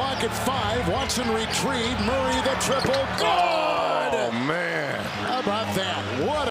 clock at five. Watson retrieved. Murray the triple. Good! Oh, man. How about that? What